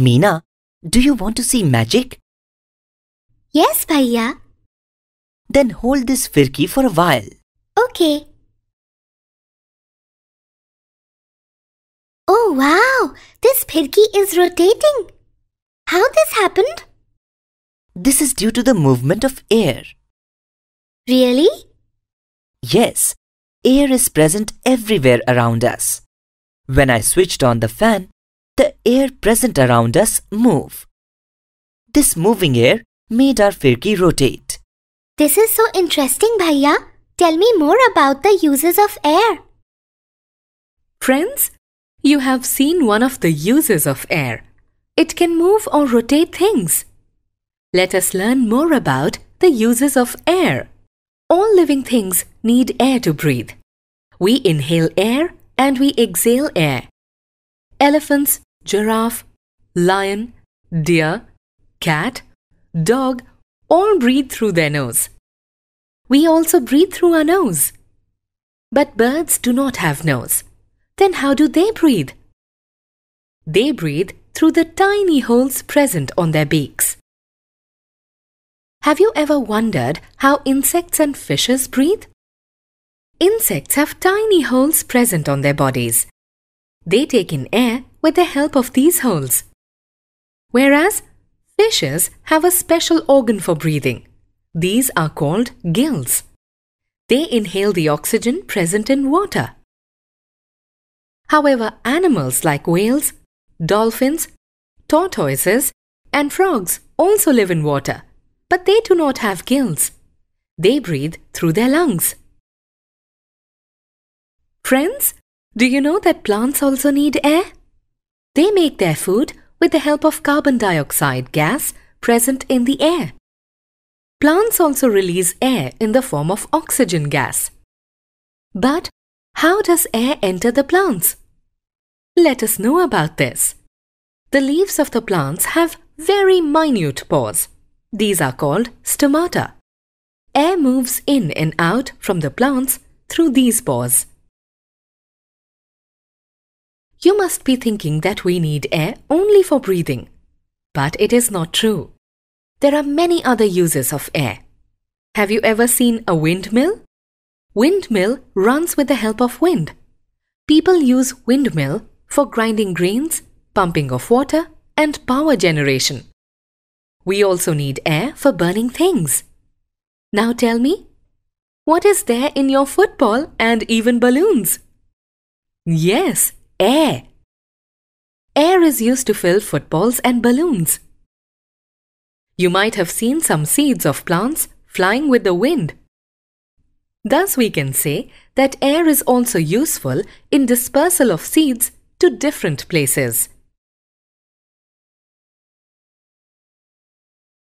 Meena, do you want to see magic? Yes, Bhaiya. Then hold this firki for a while. Okay. Oh wow! This phirki is rotating. How this happened? This is due to the movement of air. Really? Yes, air is present everywhere around us. When I switched on the fan, the air present around us move. This moving air made our firki rotate. This is so interesting, Bhaiya. Tell me more about the uses of air. Friends, you have seen one of the uses of air. It can move or rotate things. Let us learn more about the uses of air. All living things need air to breathe. We inhale air and we exhale air. Elephants, giraffe, lion, deer, cat, dog all breathe through their nose. We also breathe through our nose. But birds do not have nose. Then how do they breathe? They breathe through the tiny holes present on their beaks. Have you ever wondered how insects and fishes breathe? Insects have tiny holes present on their bodies. They take in air with the help of these holes. Whereas fishes have a special organ for breathing. These are called gills. They inhale the oxygen present in water. However, animals like whales, dolphins, tortoises, and frogs also live in water, but they do not have gills. They breathe through their lungs. Friends, do you know that plants also need air? They make their food with the help of carbon dioxide gas present in the air. Plants also release air in the form of oxygen gas. But how does air enter the plants? Let us know about this. The leaves of the plants have very minute pores. These are called stomata. Air moves in and out from the plants through these pores. You must be thinking that we need air only for breathing. But it is not true. There are many other uses of air. Have you ever seen a windmill? Windmill runs with the help of wind. People use windmill for grinding grains, pumping of water, and power generation. We also need air for burning things. Now tell me, what is there in your football and even balloons? Yes, air. Air is used to fill footballs and balloons. You might have seen some seeds of plants flying with the wind. Thus, we can say that air is also useful in dispersal of seeds to different places.